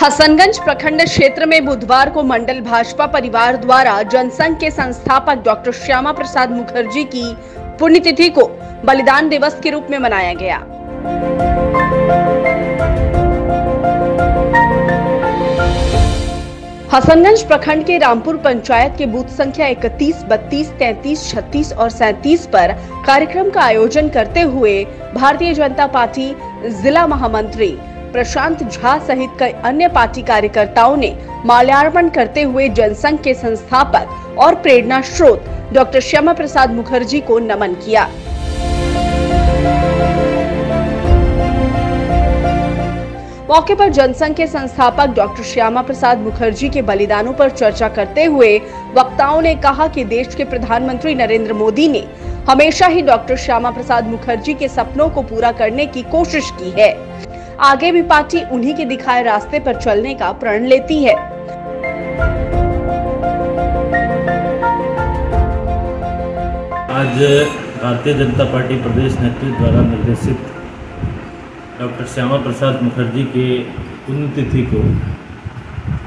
हसनगंज प्रखंड क्षेत्र में बुधवार को मंडल भाजपा परिवार द्वारा जनसंघ के संस्थापक डॉक्टर श्यामा प्रसाद मुखर्जी की पुण्यतिथि को बलिदान दिवस के रूप में मनाया गया। हसनगंज प्रखंड के रामपुर पंचायत के बूथ संख्या 31, 32, 33, 36 और 37 पर कार्यक्रम का आयोजन करते हुए भारतीय जनता पार्टी जिला महामंत्री प्रशांत झा सहित कई अन्य पार्टी कार्यकर्ताओं ने माल्यार्पण करते हुए जनसंघ के संस्थापक और प्रेरणा स्रोत डॉक्टर श्यामा प्रसाद मुखर्जी को नमन किया। मौके पर जनसंघ के संस्थापक डॉक्टर श्यामा प्रसाद मुखर्जी के बलिदानों पर चर्चा करते हुए वक्ताओं ने कहा कि देश के प्रधानमंत्री नरेंद्र मोदी ने हमेशा ही डॉक्टर श्यामा प्रसाद मुखर्जी के सपनों को पूरा करने की कोशिश की है। आगे भी पार्टी उन्हीं के दिखाए रास्ते पर चलने का प्रण लेती है। आज भारतीय जनता पार्टी प्रदेश नेतृत्व द्वारा निर्देशित डॉक्टर श्यामा प्रसाद मुखर्जी के पुण्यतिथि को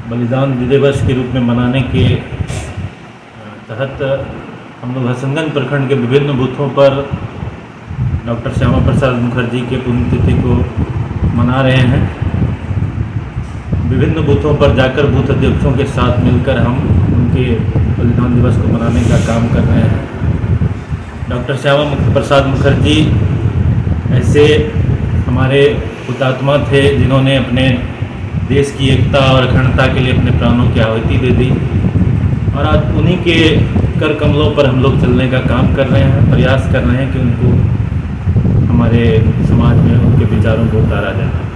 बलिदान दिवस के रूप में मनाने के तहत हम लोग हसनगंज प्रखंड के विभिन्न बूथों पर डॉक्टर श्यामा प्रसाद मुखर्जी के पुण्यतिथि को मना रहे हैं। विभिन्न बूथों पर जाकर बूथ अध्यक्षों के साथ मिलकर हम उनके बलिदान दिवस को मनाने का काम कर रहे हैं। डॉक्टर श्यामा प्रसाद मुखर्जी ऐसे हमारे हुतात्मा थे जिन्होंने अपने देश की एकता और अखंडता के लिए अपने प्राणों की आहुति दे दी। और आज उन्हीं के कर कमलों पर हम लोग चलने का काम कर रहे हैं, प्रयास कर रहे हैं कि उनको हमारे समाज में उनके विचारों को उतारा जाए।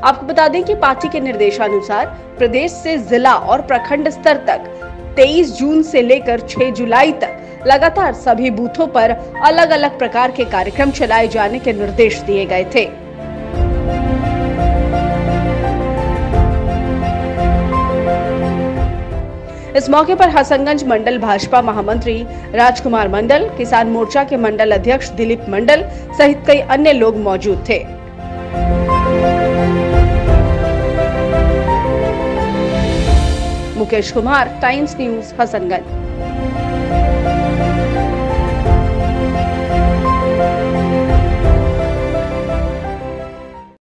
आपको बता दें कि पार्टी के निर्देशानुसार प्रदेश से जिला और प्रखंड स्तर तक 23 जून से लेकर 6 जुलाई तक लगातार सभी बूथों पर अलग अलग प्रकार के कार्यक्रम चलाए जाने के निर्देश दिए गए थे। इस मौके पर हसनगंज मंडल भाजपा महामंत्री राजकुमार मंडल, किसान मोर्चा के मंडल अध्यक्ष दिलीप मंडल सहित कई अन्य लोग मौजूद थे। Mukesh Kumar, Times News, Hasanganj.